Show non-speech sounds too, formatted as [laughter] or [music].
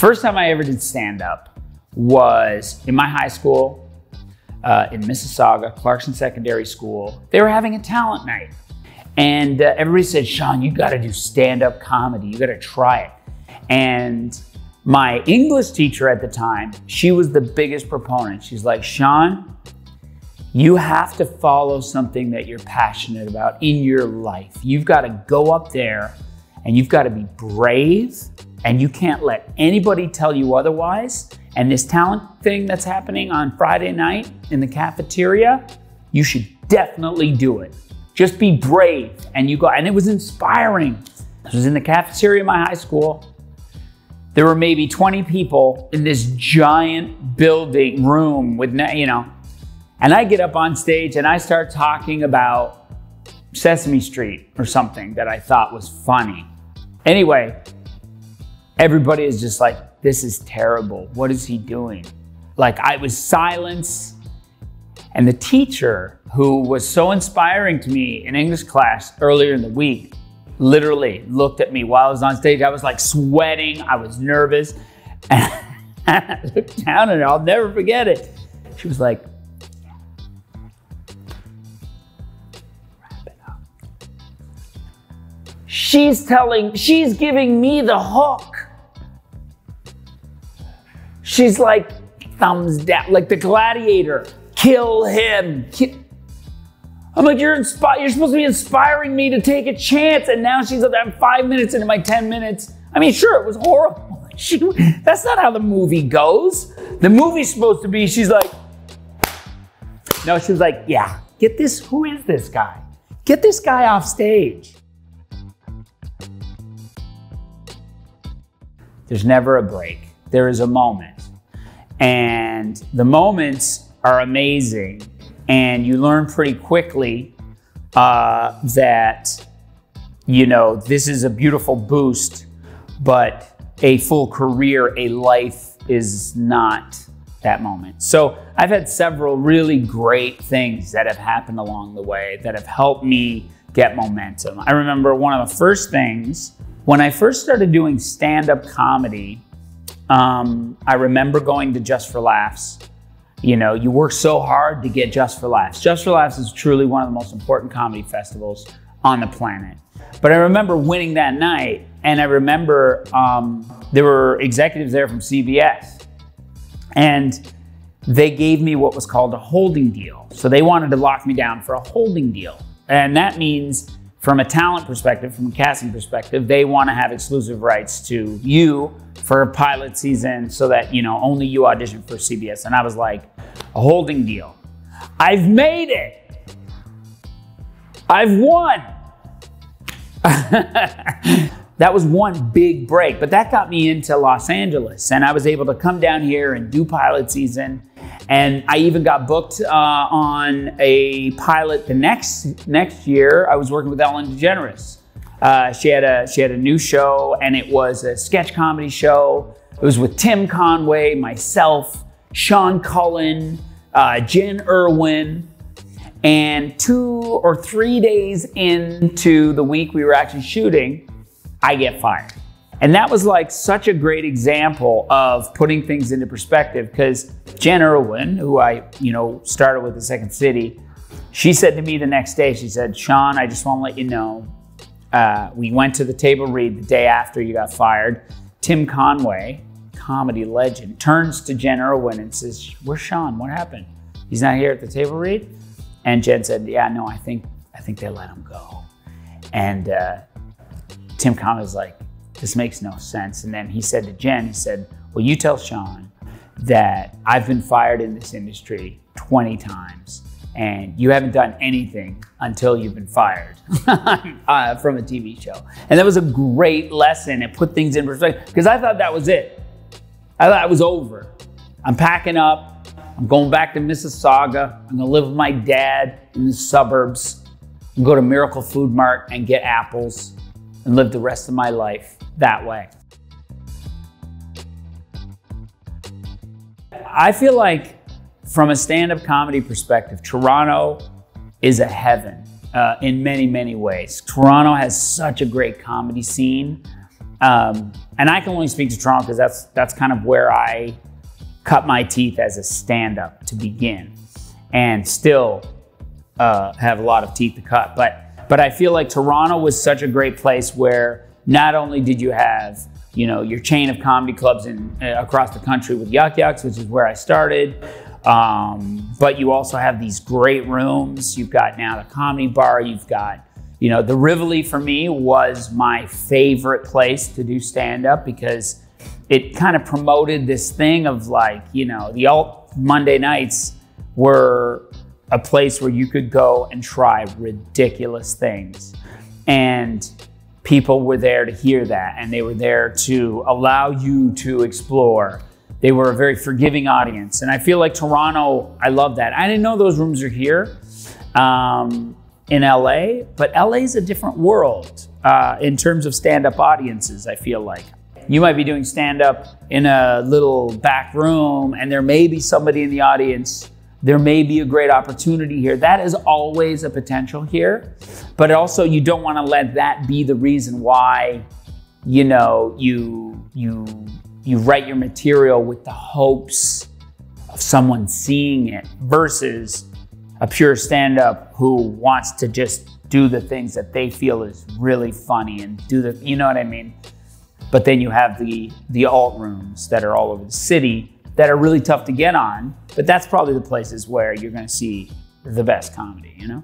first time I ever did stand up was in my high school uh, in Mississauga, Clarkson Secondary School. They were having a talent night. And uh, everybody said, Shaun, you got to do stand up comedy. You got to try it. And my English teacher at the time, she was the biggest proponent. She's like, Shaun, you have to follow something that you're passionate about in your life. You've got to go up there and you've got to be brave and you can't let anybody tell you otherwise. And this talent thing that's happening on Friday night in the cafeteria, you should definitely do it. Just be brave and you go. And it was inspiring. This was in the cafeteria of my high school. There were maybe 20 people in this giant building room with, you know, and I get up on stage and I start talking about Sesame Street or something that I thought was funny. Anyway, everybody is just like, this is terrible. What is he doing? Like, I was silence. And the teacher, who was so inspiring to me in English class earlier in the week, literally looked at me while I was on stage. I was like sweating, I was nervous. [laughs] And I looked down and I'll never forget it. She was like, She's telling, she's giving me the hook. She's like, thumbs down, like the gladiator, kill him. Kill. I'm like, you're inspired. You're supposed to be inspiring me to take a chance, and now she's at that five minutes into my ten minutes. I mean, sure, it was horrible. [laughs] She, that's not how the movie goes. The movie's supposed to be. She's like, no, she was like, yeah, get this. Who is this guy? Get this guy off stage. There's never a break. There is a moment. And the moments are amazing. And you learn pretty quickly uh, that, you know, this is a beautiful boost, but a full career, a life is not that moment. So I've had several really great things that have happened along the way that have helped me get momentum. I remember one of the first things when I first started doing stand up comedy, um, I remember going to Just for Laughs you know, you work so hard to get Just for Laughs. Just for Laughs is truly one of the most important comedy festivals on the planet. But I remember winning that night, and I remember um, there were executives there from CBS, and they gave me what was called a holding deal. So they wanted to lock me down for a holding deal. And that means from a talent perspective, from a casting perspective, they want to have exclusive rights to you for a pilot season so that, you know, only you audition for CBS. And I was like, a holding deal. I've made it. I've won. [laughs] that was one big break, but that got me into Los Angeles. And I was able to come down here and do pilot season and I even got booked uh, on a pilot the next next year. I was working with Ellen DeGeneres. Uh, she had a she had a new show, and it was a sketch comedy show. It was with Tim Conway, myself, Sean Cullen, uh, Jen Irwin, and two or three days into the week we were actually shooting, I get fired. And that was like such a great example of putting things into perspective because Jen Irwin, who I, you know, started with the Second City, she said to me the next day, she said, Shaun, I just want to let you know, uh, we went to the table read the day after you got fired. Tim Conway, comedy legend, turns to Jen Irwin and says, Where's Shaun? What happened? He's not here at the table read? And Jen said, Yeah, no, I think I think they let him go. And uh, Tim Conway's like, this makes no sense. And then he said to Jen, he said, well, you tell Shaun that I've been fired in this industry 20 times and you haven't done anything until you've been fired [laughs] uh, from a TV show. And that was a great lesson. It put things in perspective because I thought that was it. I thought it was over. I'm packing up. I'm going back to Mississauga. I'm going to live with my dad in the suburbs and go to Miracle Food Mart and get apples and live the rest of my life that way. I feel like from a stand-up comedy perspective, Toronto is a heaven uh, in many, many ways. Toronto has such a great comedy scene. Um, and I can only speak to Toronto because that's that's kind of where I cut my teeth as a stand-up to begin, and still uh, have a lot of teeth to cut. But but I feel like Toronto was such a great place where not only did you have you know your chain of comedy clubs in uh, across the country with Yuk Yuk's, which is where I started. Um, but you also have these great rooms. You've got now the comedy bar. You've got you know, the Rivoli for me was my favorite place to do stand up because it kind of promoted this thing of like, you know, the alt Monday nights were a place where you could go and try ridiculous things. And people were there to hear that and they were there to allow you to explore. They were a very forgiving audience. And I feel like Toronto, I love that. I didn't know those rooms are here. Um, in LA, but LA is a different world uh, in terms of stand up audiences, I feel like. You might be doing stand up in a little back room, and there may be somebody in the audience. There may be a great opportunity here. That is always a potential here. But also, you don't want to let that be the reason why, you know, you, you, you write your material with the hopes of someone seeing it versus a pure stand up who wants to just do the things that they feel is really funny and do the, you know what I mean? But then you have the, the alt rooms that are all over the city that are really tough to get on, but that's probably the places where you're going to see the best comedy, you know?